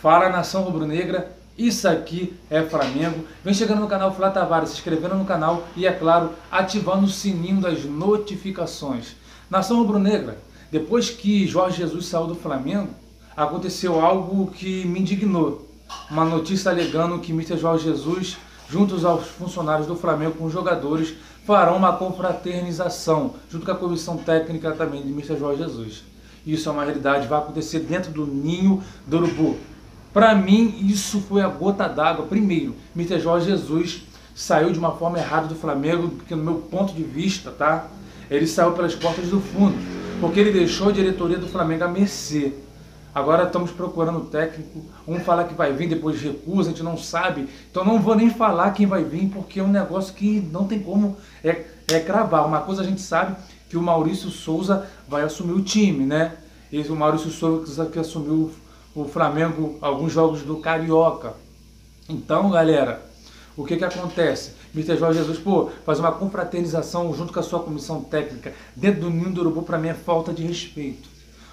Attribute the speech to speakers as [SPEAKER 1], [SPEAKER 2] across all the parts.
[SPEAKER 1] Fala nação rubro-negra, isso aqui é Flamengo. Vem chegando no canal Flá Tavares, se inscrevendo no canal e, é claro, ativando o sininho das notificações. Nação rubro-negra, depois que Jorge Jesus saiu do Flamengo, aconteceu algo que me indignou. Uma notícia alegando que Mr. Jorge Jesus, juntos aos funcionários do Flamengo com os jogadores, farão uma confraternização, junto com a comissão técnica também de Mr. Jorge Jesus. Isso é uma realidade, vai acontecer dentro do ninho do urubu. Para mim, isso foi a gota d'água. Primeiro, Mr. Jorge Jesus saiu de uma forma errada do Flamengo, porque no meu ponto de vista, tá? Ele saiu pelas portas do fundo, porque ele deixou a diretoria do Flamengo a mercê. Agora estamos procurando o técnico. Um fala que vai vir, depois recusa, a gente não sabe. Então não vou nem falar quem vai vir, porque é um negócio que não tem como é, é cravar. Uma coisa a gente sabe que o Maurício Souza vai assumir o time, né? Esse, o Maurício Souza que assumiu o Flamengo alguns jogos do Carioca. Então, galera, o que que acontece? Mr. Jorge Jesus, pô, fazer uma confraternização junto com a sua comissão técnica dentro do Ninho do Urubu, para mim é falta de respeito.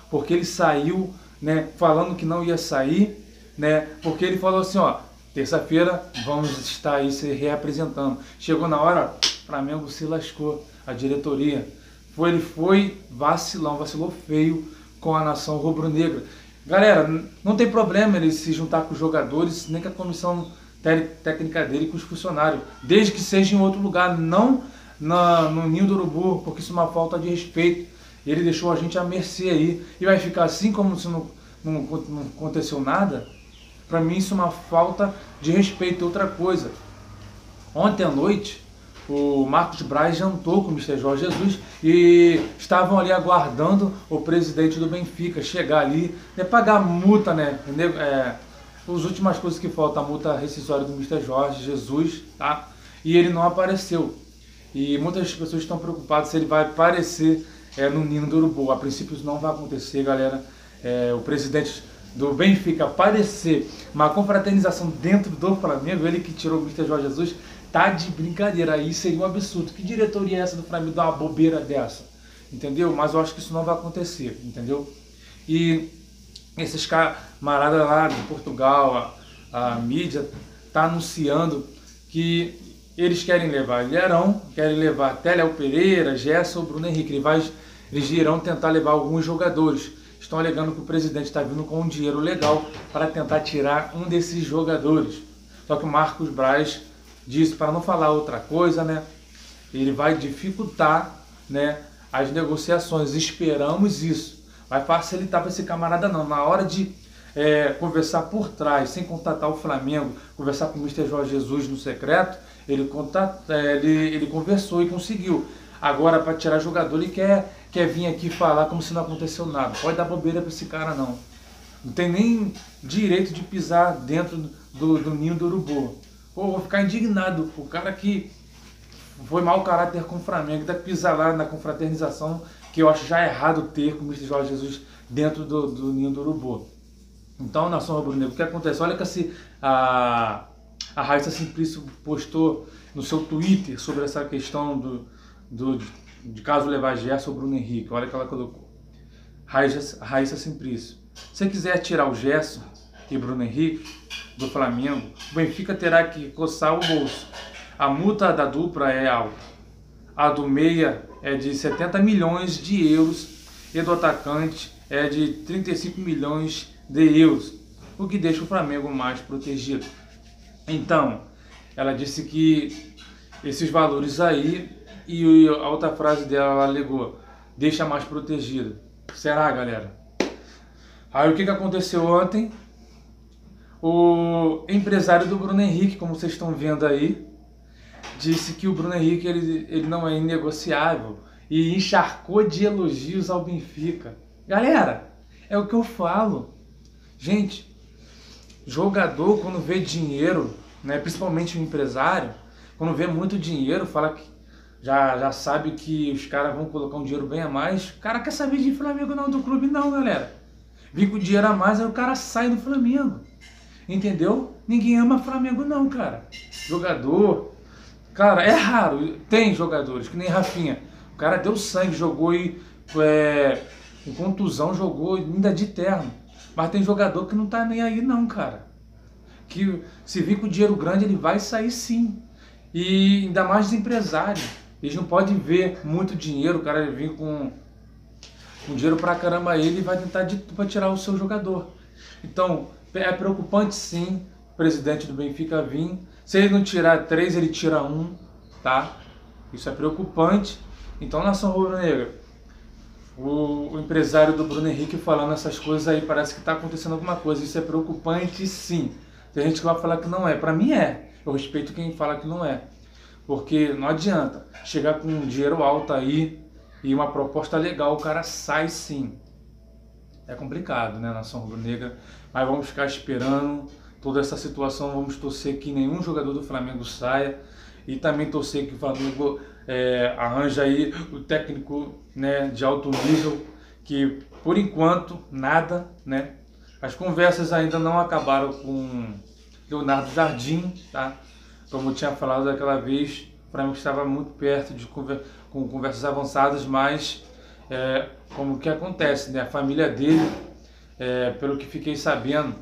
[SPEAKER 1] Porque ele saiu, né, falando que não ia sair, né, porque ele falou assim, ó, terça-feira vamos estar aí se reapresentando. Chegou na hora, Flamengo se lascou, a diretoria. Foi, ele foi vacilão, vacilou feio com a nação rubro-negra. Galera, não tem problema ele se juntar com os jogadores, nem com a comissão técnica dele, com os funcionários, desde que seja em outro lugar, não na, no Ninho do Urubu, porque isso é uma falta de respeito. Ele deixou a gente à mercê aí e vai ficar assim como se não, não, não aconteceu nada. Para mim isso é uma falta de respeito. Outra coisa, ontem à noite o Marcos Braz jantou com o Mr. Jorge Jesus e estavam ali aguardando o presidente do Benfica chegar ali, né, pagar multa, né? É, as últimas coisas que faltam, a multa rescisória do Mr. Jorge Jesus, tá? E ele não apareceu. E muitas pessoas estão preocupadas se ele vai aparecer é, no Ninho do Urubu. A princípio isso não vai acontecer, galera. É, o presidente do Benfica aparecer uma confraternização dentro do Flamengo, ele que tirou o Mr. Jorge Jesus, Tá de brincadeira, aí seria um absurdo. Que diretoria é essa do Flamengo dar uma bobeira dessa? Entendeu? Mas eu acho que isso não vai acontecer, entendeu? E esses camaradas lá de Portugal, a, a mídia, tá anunciando que eles querem levar Ilharão, querem levar Téléo Pereira, Gerson, Bruno Henrique. Eles, eles irão tentar levar alguns jogadores. Estão alegando que o presidente está vindo com um dinheiro legal para tentar tirar um desses jogadores. Só que o Marcos Braz disse para não falar outra coisa, né? Ele vai dificultar, né, as negociações. Esperamos isso. Vai facilitar para esse camarada não. Na hora de é, conversar por trás, sem contatar o Flamengo, conversar com o Mr. Jorge Jesus no secreto, ele, contat, é, ele, ele conversou e conseguiu. Agora, para tirar jogador, ele quer, quer vir aqui falar como se não aconteceu nada. Pode dar bobeira para esse cara, não. Não tem nem direito de pisar dentro do, do ninho do urubu. Pô, vou ficar indignado. O cara que foi mau caráter com o Flamengo, ainda pisar lá na confraternização, que eu acho já errado ter com o Mr. Jorge Jesus dentro do, do ninho do urubu. Então, nação rubro-negra, o que acontece? Olha que se a, a Raíssa Simplício postou no seu Twitter sobre essa questão do, do, de caso levar Gerson ou Bruno Henrique. Olha que ela colocou. Raíssa, Raíssa Simplício. Se quiser tirar o Gerson e Bruno Henrique, do Flamengo, o Benfica terá que coçar o bolso. A multa da dupla é alta. A do meia é de 70 milhões de euros e do atacante é de 35 milhões de euros, o que deixa o Flamengo mais protegido. Então, ela disse que esses valores aí e a outra frase dela ela alegou, deixa mais protegido. Será, galera? Aí o que, que aconteceu ontem? O empresário do Bruno Henrique, como vocês estão vendo aí, disse que o Bruno Henrique ele, ele não é inegociável e encharcou de elogios ao Benfica. Galera, é o que eu falo. Gente, jogador quando vê dinheiro, né, principalmente o empresário, quando vê muito dinheiro, fala que já, já sabe que os caras vão colocar um dinheiro bem a mais. O cara quer saber de Flamengo não, do clube não, galera. Vem com dinheiro a mais, aí o cara sai do Flamengo. Entendeu? Ninguém ama Flamengo não, cara. Jogador. Cara, é raro. Tem jogadores, que nem Rafinha. O cara deu sangue, jogou e é, contusão, jogou ainda de terno. Mas tem jogador que não tá nem aí não, cara. Que se vir com dinheiro grande, ele vai sair sim. E ainda mais empresário. Eles não podem ver muito dinheiro, o cara vir com, com dinheiro pra caramba ele vai tentar de pra tirar o seu jogador. Então, é preocupante sim o presidente do Benfica vir. Se ele não tirar três, ele tira um, tá? Isso é preocupante. Então, nação rubro-negra, o, o, empresário do Bruno Henrique falando essas coisas aí, parece que está acontecendo alguma coisa. Isso é preocupante, sim. Tem gente que vai falar que não é. Para mim é. Eu respeito quem fala que não é. Porque não adianta chegar com um dinheiro alto aí e uma proposta legal, o cara sai sim. É complicado, né, nação rubro-negra. Mas vamos ficar esperando toda essa situação. Vamos torcer que nenhum jogador do Flamengo saia e também torcer que o Flamengo é, arranja aí o técnico né, de alto nível, que por enquanto nada, né? As conversas ainda não acabaram com Leonardo Jardim, tá? Como eu tinha falado daquela vez, o Flamengo estava muito perto de conver com conversas avançadas, mas é, como que acontece, né? A família dele, é, pelo que fiquei sabendo,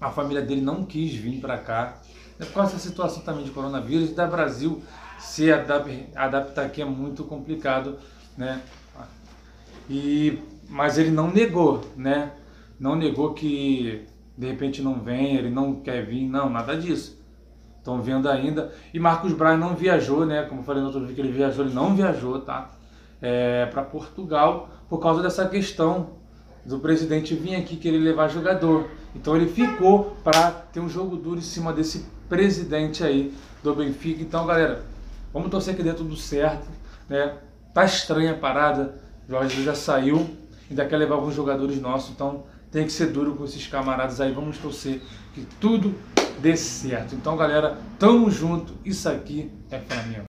[SPEAKER 1] a família dele não quis vir para cá, é por causa da situação também de coronavírus e da Brasil se adaptar aqui é muito complicado, né? E, mas ele não negou, né? Não negou que de repente não vem, ele não quer vir, não, nada disso. Estão vendo ainda. E Marcos Braz não viajou, né? Como eu falei no outro vídeo que ele viajou, ele não viajou, tá? É, para Portugal por causa dessa questão do presidente vir aqui querer levar jogador. Então ele ficou para ter um jogo duro em cima desse presidente aí do Benfica. Então, galera, vamos torcer que dê tudo certo, né? Tá estranha a parada, Jorge já saiu, ainda quer levar alguns jogadores nossos, então tem que ser duro com esses camaradas aí. Vamos torcer que tudo dê certo. Então, galera, tamo junto. Isso aqui é Flamengo.